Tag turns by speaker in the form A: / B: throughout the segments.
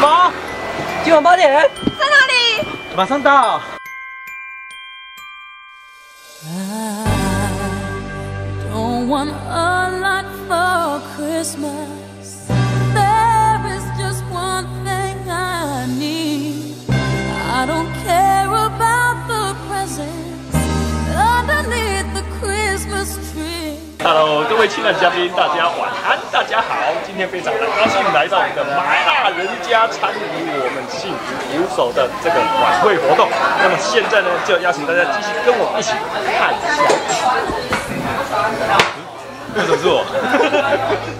A: 什么？今晚八点？
B: 在哪里？
A: 马上到。
C: I don't want a lot for Christmas.
D: 各位亲爱的嘉宾，大家晚安，大家好。今天非常的高兴来到我们的麻辣人家参与我们幸福扶手的这个晚会活动。那么现在呢，就邀请大家继续跟我一起看下去。为什么是我？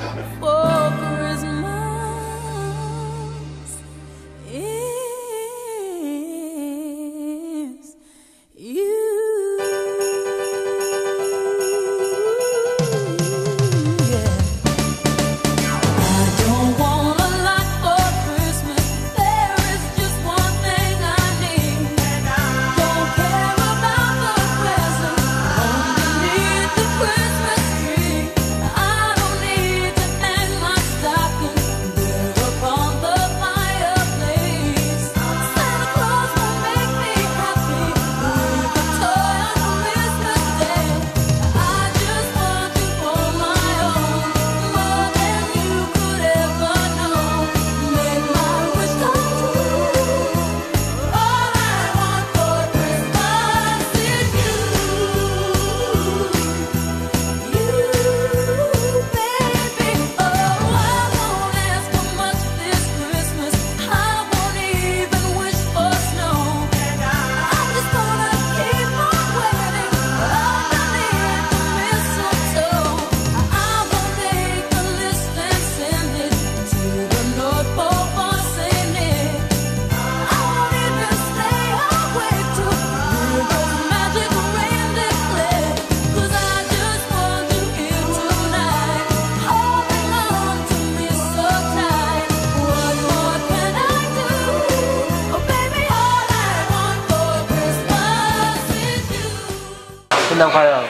A: 诞快乐！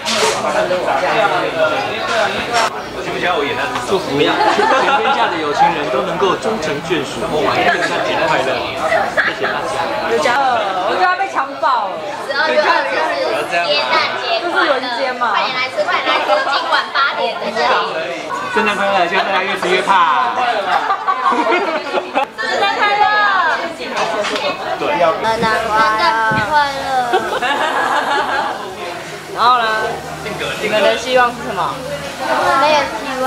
A: 祝福全天下的有情人都能够终成眷属，圣诞节快乐！谢谢大家。
B: 有加二，我觉得他被强暴了。
E: 十二月二十四，耶诞节快乐！快点来吃，快点来吃，今晚八点在这里。
A: 圣诞快乐！希望大家越吃越胖。
E: 圣诞快乐！圣诞快乐！
B: 然后呢？你们的希望是什么？
E: 没有希望。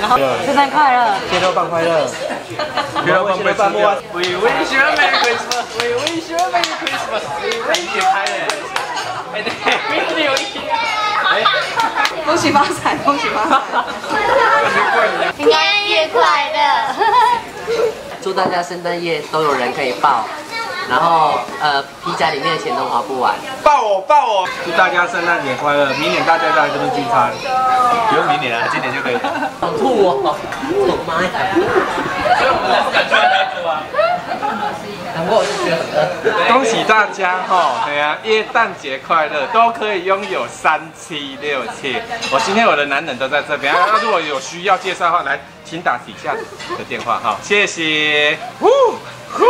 B: 然后圣诞快乐！
A: 节日棒快乐！街头棒被吃掉。We wish you a Merry Christmas. We wish you a Merry Christmas. We wish you 拍嘞。哎，对，明天有一天。哎，
B: 恭喜发财，恭喜发财！
E: 平安夜快乐！
F: 祝大家圣诞夜都有人可以抱，然后呃皮夹里面的钱都花不完。
A: 抱我抱我！祝大家圣诞节快乐！明年大家再来这边聚餐。不用明年了，今年就可以。
F: 好吐哦！我妈呀！
A: 所以我们不敢去那桌啊。
F: 难怪我就觉得很饿。
G: 恭喜大家哈！对呀、耶诞节快乐，都可以拥有三妻六妾。我今天我的男人都在这边，啊，如果有需要介绍的话，来，请打底下的电话哈，谢谢。呼呼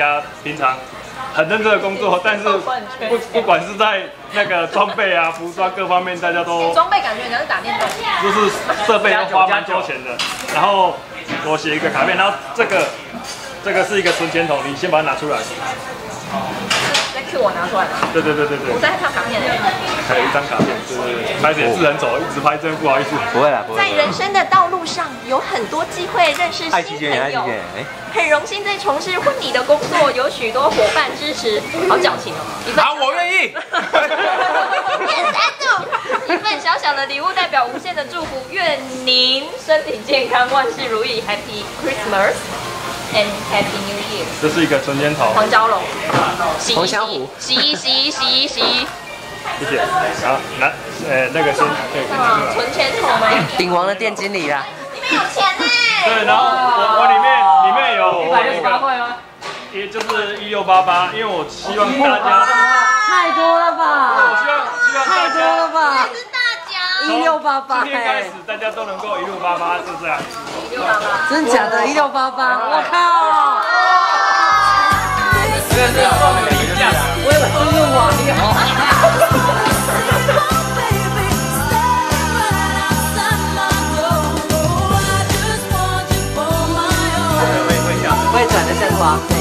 D: 家平常
C: 很认真的工作，但是不不管是在那个装备啊、服装各方面，大家都
E: 装备感觉人家是打电动。
C: 就是设备都花蛮多钱的。然后我写一个卡片，然后这个这个是一个存钱筒，你先把它拿出来。
E: 在 Q 我拿出来的，
C: 对对对对对
E: 我，在看卡片。
C: 还有一张卡片，对对对，拍的也是很丑，一直拍真不好意思。
D: 不会啦，不会。
E: 在人生的道路上，有很多机会认识新朋友。很荣幸在从事婚礼的工作，有许多伙伴支持，好矫情哦。
G: 好，我愿意。
E: 一份小小的礼物代表无限的祝福，愿您身体健康，万事如意，Happy Christmas and Happy New Year。
C: 这是一个存钱筒，
E: 黄蛟龙，洗一
H: 红小虎
E: 洗，洗一洗，洗一洗，
C: 谢谢。好，拿呃那个先对？
E: 存钱筒吗？
H: 鼎王的店经理啦，
E: 里面有钱呢。
C: 对，然后我我里面里面有
F: 一百六十八，块吗？
C: 也就是一六八八，因为我希望大家，
F: 太多了吧
C: 我
F: 吧，
C: 希望希望大
F: 太多了。吧，一六八八，
C: 今天开始大家都能够一路八八，是不是啊？
E: 一六八八，
F: 真的假的？一六八八，我靠！
D: 对对对，我也是我，哈哈哈哈哈
F: 哈！未未未转的生活。